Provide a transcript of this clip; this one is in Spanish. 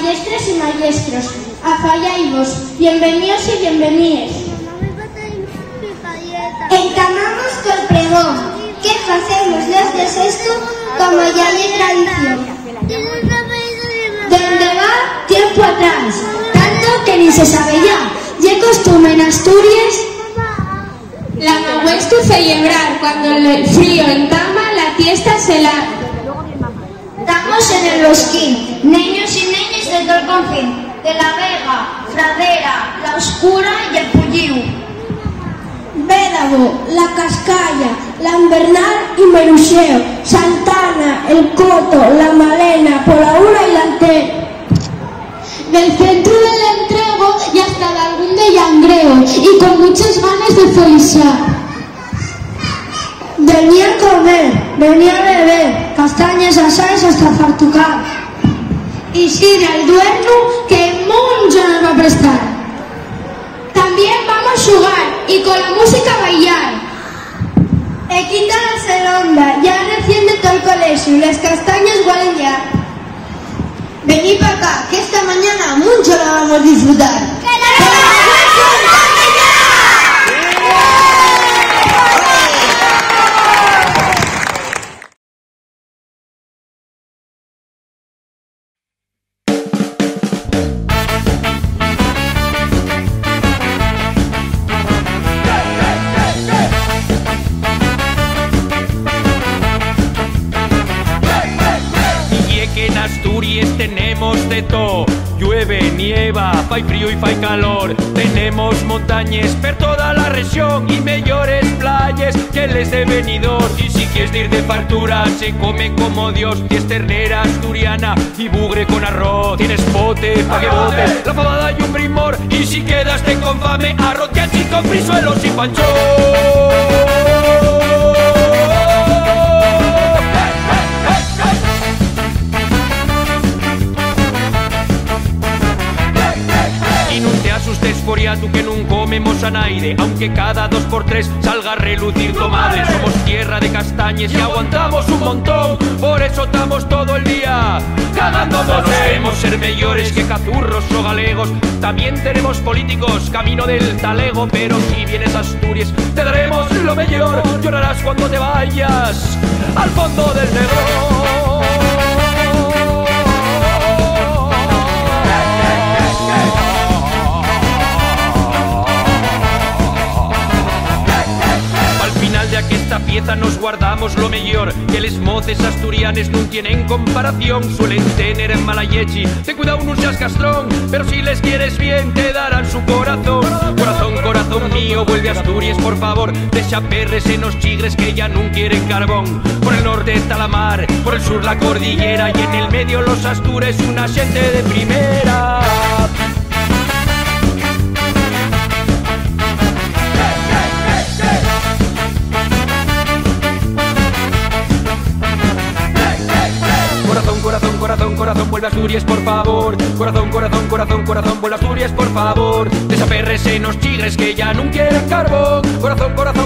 maestras y maestros, afallaivos, bienvenidos y bienvenidas. Entamamos col pregón, que facemos los de sexto como ya de tradición. Donde va tiempo atrás, tanto que ni se sabe ya, ya costumbre en Asturias. La Mahuestu celebrar. Cuando el frío entama la fiesta se la... Estamos en el bosquín, niños y de la Vega, Fradera, la Oscura y el Pulliu. Bédavo, la Cascalla, Lambernal y Meruxeo, Santana, el Coto, la Malena, Polaura y Lantero. Del centro del entrego y hasta de algún de Yangreo y con muchas ganas de feliciar. Venía a comer, venía a beber, castañas asadas hasta fartucar. Y Sir el duerno que mucho nos va a prestar. También vamos a jugar y con la música bailar. E quita la celonda, ya recién de todo el colegio, las castañas huelen ya. Vení para acá, que esta mañana mucho la vamos a disfrutar. Tenemos montañas per toda la región y mejores playas que les de venidos. Y si quieres ir de fartura, se come como Dios. Y es ternera asturiana y bugre con arroz. Tienes pote pa' que botes, la fabada y un primor. Y si quedaste con fame, arroz y con frisuelos y pancho. Asustes, Foria, tú que nun comemos a naide Aunque cada dos por tres salga a relucir tu madre Somos tierra de castañes y aguantamos un montón. Por eso estamos todo el día cagando Queremos ser mejores que cazurros o galegos. También tenemos políticos, camino del talego. Pero si vienes a Asturias, te daremos lo mejor. Llorarás cuando te vayas al fondo del negro nos guardamos lo mejor Que les moces asturianes no tienen comparación Suelen tener en mala yechi Ten cuidado, no seas castrón Pero si les quieres bien te darán su corazón. Corazón, corazón mío, vuelve a Asturias por favor Deja perres en los chigres que ya no quieren carbón. Por el norte está la mar, por el sur la cordillera Y en el medio los astures una gente de primera vuelve Asturias, por favor. Corazón, corazón, corazón, corazón, vuelve Asturias, por favor. Desaperres en los chigres que ya no quieren carbón. Corazón, corazón,